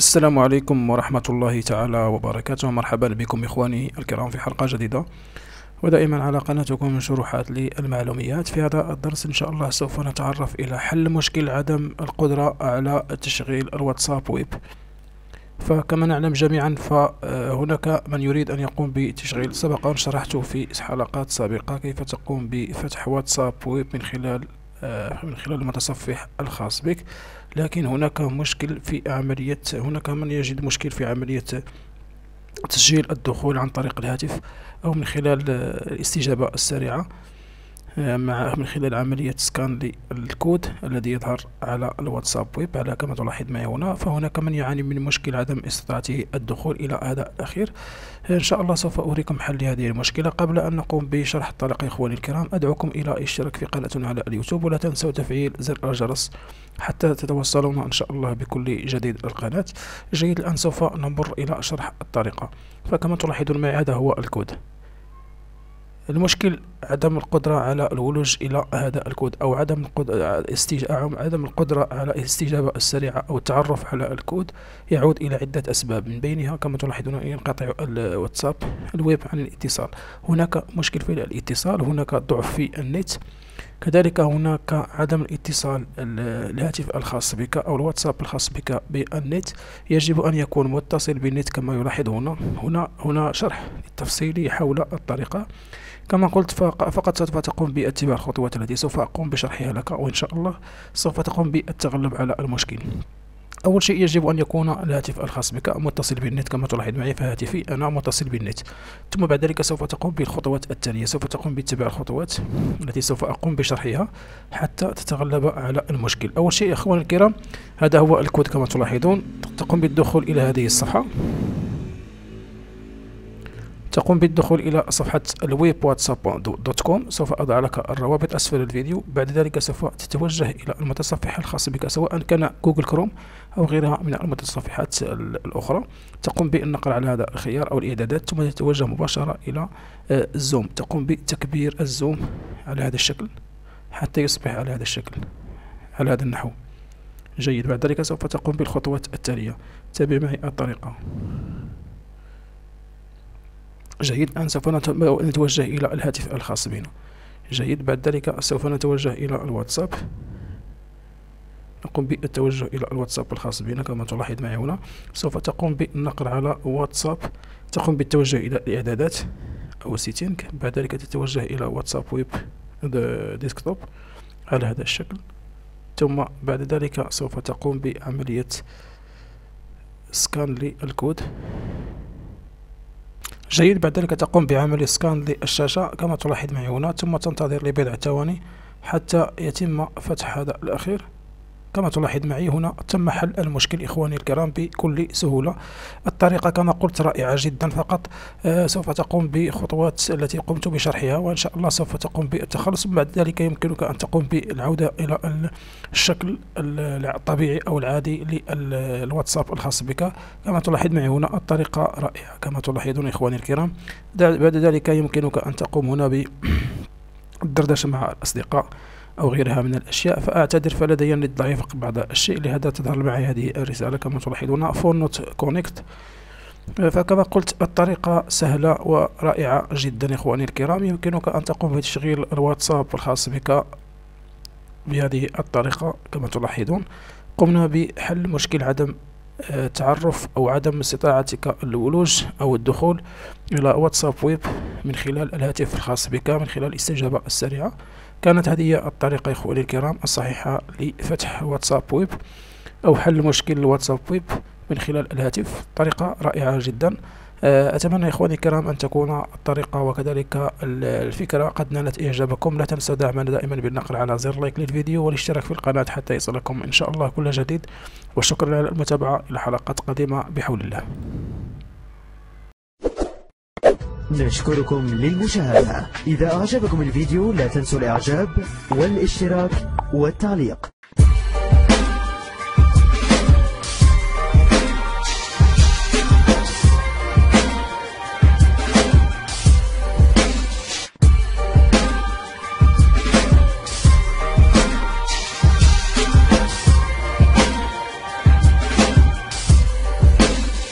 السلام عليكم ورحمة الله تعالى وبركاته. مرحبا بكم إخواني الكرام في حلقة جديدة. ودائما على قناتكم شروحات للمعلوميات. في هذا الدرس إن شاء الله سوف نتعرف إلى حل مشكل عدم القدرة على تشغيل الواتساب ويب. فكما نعلم جميعا فهناك من يريد أن يقوم بتشغيل. سبقا شرحت في حلقات سابقة كيف تقوم بفتح واتساب ويب من خلال من خلال المتصفح الخاص بك. لكن هناك مشكل في عملية هناك من يجد مشكل في عملية تسجيل الدخول عن طريق الهاتف أو من خلال الاستجابة السريعة. آه، مع من خلال عملية سكان للكود الذي يظهر على الواتساب ويب. على كما تلاحظ معي هنا فهناك من يعاني من مشكل عدم استطاعته الدخول إلى هذا الأخير إن شاء الله سوف أريكم حل هذه المشكلة. قبل أن نقوم بشرح الطريقة إخواني الكرام أدعوكم إلى الاشتراك في قناتنا على اليوتيوب. ولا تنسوا تفعيل زر الجرس حتى تتوصلون إن شاء الله بكل جديد القناة. جيد الآن سوف نمر إلى شرح الطريقة. فكما تلاحظون معي هذا هو الكود. المشكل عدم القدرة على الولوج إلى هذا الكود أو عدم القدرة عدم القدرة على الاستجابة السريعة أو التعرف على الكود يعود إلى عدة أسباب. من بينها كما تلاحظون ينقطع الواتساب الويب عن الاتصال. هناك مشكل في الاتصال هناك ضعف في النت. كذلك هناك عدم الاتصال الهاتف الخاص بك أو الواتساب الخاص بك بالنت. يجب أن يكون متصل بالنت كما يلاحظ هنا هنا هنا شرح تفصيلي حول الطريقة. كما قلت فقط سوف تقوم باتباع الخطوات التي سوف أقوم بشرحها لك وإن شاء الله سوف تقوم بالتغلب على المشكل. أول شيء يجب أن يكون الهاتف الخاص بك متصل بالنت كما تلاحظ معي فهاتفي أنا متصل بالنت. ثم بعد ذلك سوف تقوم بالخطوات التالية. سوف تقوم باتباع الخطوات التي سوف أقوم بشرحها حتى تتغلب على المشكل. أول شيء أخواني الكرام هذا هو الكود كما تلاحظون. تقوم بالدخول إلى هذه الصفحة. تقوم بالدخول إلى صفحة الويب واتساب dot com. سوف أضع لك الروابط أسفل الفيديو. بعد ذلك سوف تتوجه إلى المتصفح الخاص بك سواء كان جوجل كروم أو غيرها من المتصفحات الأخرى. تقوم بالنقر على هذا الخيار أو الإعدادات ثم تتوجه مباشرة إلى آه، الزوم تقوم بتكبير الزوم على هذا الشكل حتى يصبح على هذا الشكل على هذا النحو. جيد. بعد ذلك سوف تقوم بالخطوات التالية. تابع معي الطريقة. جيد الآن سوف نتوجه إلى الهاتف الخاص بنا. جيد بعد ذلك سوف نتوجه إلى الواتساب. نقوم بالتوجه إلى الواتساب الخاص بنا كما تلاحظ معي هنا. سوف تقوم بالنقر على واتساب. تقوم بالتوجه إلى الإعدادات أو setting بعد ذلك تتوجه إلى واتساب ويب desktop على هذا الشكل. ثم بعد ذلك سوف تقوم بعملية scan للكود. جيد بعد ذلك تقوم بعمل scan للشاشة كما تلاحظ معي هنا ثم تنتظر لبضع ثواني حتى يتم فتح هذا الأخير. كما تلاحظ معي هنا تم حل المشكل إخواني الكرام بكل سهولة. الطريقة كما قلت رائعة جدا فقط. آه سوف تقوم بخطوات التي قمت بشرحها وإن شاء الله سوف تقوم بالتخلص. بعد ذلك يمكنك أن تقوم بالعودة إلى الشكل الطبيعي أو العادي للواتساب الخاص بك. كما تلاحظ معي هنا الطريقة رائعة كما تلاحظون إخواني الكرام. بعد ذلك يمكنك أن تقوم هنا بالدردشة مع الأصدقاء. أو غيرها من الأشياء فأعتذر فلدي النت ضعيف بعض الشيء. لهذا تظهر معي هذه الرسالة كما تلاحظون. phone not connected فكما قلت الطريقة سهلة ورائعة جدا إخواني الكرام. يمكنك أن تقوم بتشغيل الواتساب الخاص بك بهذه الطريقة كما تلاحظون. قمنا بحل مشكل عدم آه، تعرف أو عدم استطاعتك الولوج أو الدخول إلى واتساب ويب من خلال الهاتف الخاص بك من خلال الاستجابة السريعة. كانت هذه الطريقة إخواني الكرام الصحيحة لفتح واتساب ويب أو حل مشكل الواتساب ويب من خلال الهاتف. طريقة رائعة جدا. آه، أتمنى إخواني الكرام أن تكون الطريقة وكذلك الفكرة قد نالت إعجابكم. لا تنسوا دعمنا دائما بالنقر على زر like للفيديو والاشتراك في القناة حتى يصلكم إن شاء الله كل جديد. وشكرا على المتابعة إلى حلقات قادمة بحول الله. نشكركم للمشاهدة. إذا أعجبكم الفيديو لا تنسوا الإعجاب والاشتراك والتعليق.